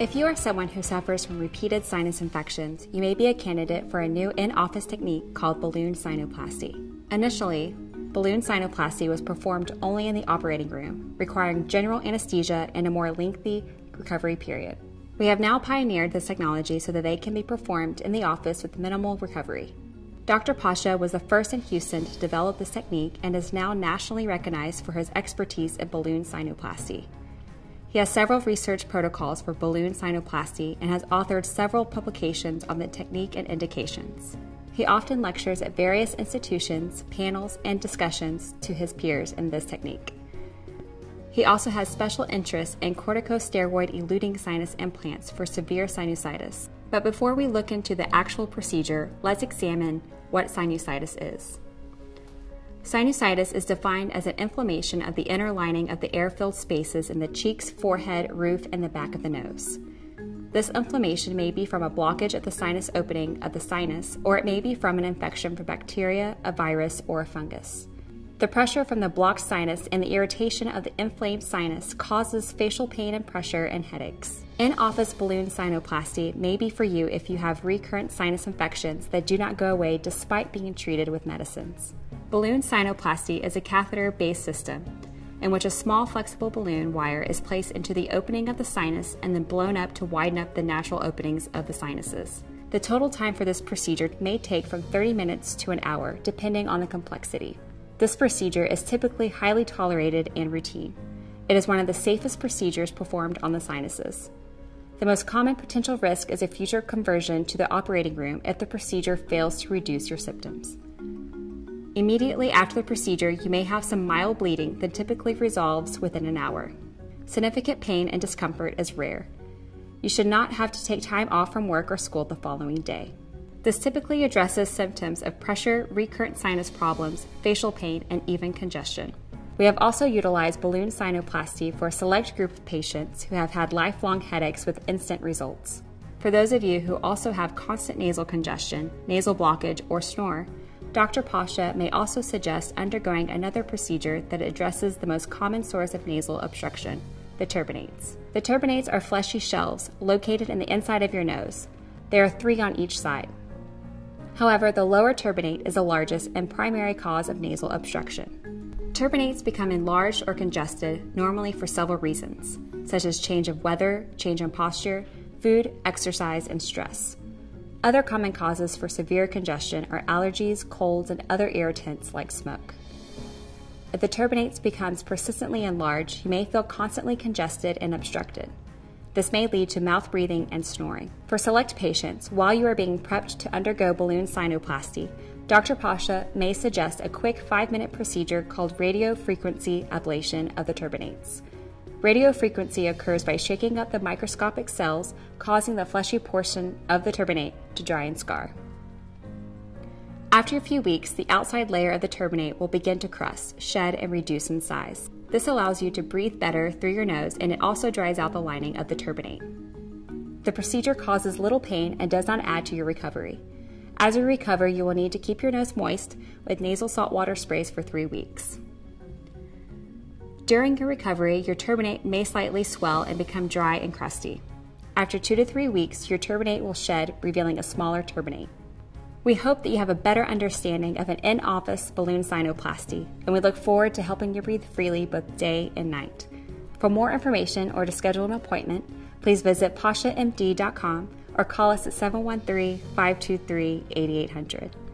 If you are someone who suffers from repeated sinus infections, you may be a candidate for a new in office technique called balloon sinuplasty. Initially, balloon sinuplasty was performed only in the operating room, requiring general anesthesia and a more lengthy recovery period. We have now pioneered this technology so that they can be performed in the office with minimal recovery. Dr. Pasha was the first in Houston to develop this technique and is now nationally recognized for his expertise in balloon sinuplasty. He has several research protocols for balloon sinuplasty and has authored several publications on the technique and indications. He often lectures at various institutions, panels, and discussions to his peers in this technique. He also has special interest in corticosteroid eluting sinus implants for severe sinusitis. But before we look into the actual procedure, let's examine what sinusitis is. Sinusitis is defined as an inflammation of the inner lining of the air filled spaces in the cheeks, forehead, roof, and the back of the nose. This inflammation may be from a blockage at the sinus opening of the sinus, or it may be from an infection from bacteria, a virus, or a fungus. The pressure from the blocked sinus and the irritation of the inflamed sinus causes facial pain and pressure and headaches. In office balloon sinuplasty may be for you if you have recurrent sinus infections that do not go away despite being treated with medicines. Balloon sinuplasty is a catheter based system in which a small flexible balloon wire is placed into the opening of the sinus and then blown up to widen up the natural openings of the sinuses. The total time for this procedure may take from 30 minutes to an hour, depending on the complexity. This procedure is typically highly tolerated and routine. It is one of the safest procedures performed on the sinuses. The most common potential risk is a future conversion to the operating room if the procedure fails to reduce your symptoms. Immediately after the procedure, you may have some mild bleeding that typically resolves within an hour. Significant pain and discomfort is rare. You should not have to take time off from work or school the following day. This typically addresses symptoms of pressure, recurrent sinus problems, facial pain, and even congestion. We have also utilized balloon sinuplasty for a select group of patients who have had lifelong headaches with instant results. For those of you who also have constant nasal congestion, nasal blockage, or snore, Dr. Pasha may also suggest undergoing another procedure that addresses the most common source of nasal obstruction, the turbinates. The turbinates are fleshy shelves located in the inside of your nose. There are three on each side. However, the lower turbinate is the largest and primary cause of nasal obstruction. Turbinates become enlarged or congested normally for several reasons, such as change of weather, change in posture, food, exercise, and stress. Other common causes for severe congestion are allergies, colds, and other irritants like smoke. If the turbinates becomes persistently enlarged, you may feel constantly congested and obstructed. This may lead to mouth breathing and snoring. For select patients, while you are being prepped to undergo balloon sinuplasty, Dr. Pasha may suggest a quick 5 minute procedure called radio frequency ablation of the turbinates. Radio frequency occurs by shaking up the microscopic cells, causing the fleshy portion of the turbinate to dry and scar. After a few weeks, the outside layer of the turbinate will begin to crust, shed, and reduce in size. This allows you to breathe better through your nose and it also dries out the lining of the turbinate. The procedure causes little pain and does not add to your recovery. As you recover, you will need to keep your nose moist with nasal saltwater sprays for three weeks. During your recovery, your turbinate may slightly swell and become dry and crusty. After two to three weeks, your turbinate will shed, revealing a smaller turbinate. We hope that you have a better understanding of an in office balloon sinuplasty, and we look forward to helping you breathe freely both day and night. For more information or to schedule an appointment, please visit pashamd.com or call us at 713 523 8800.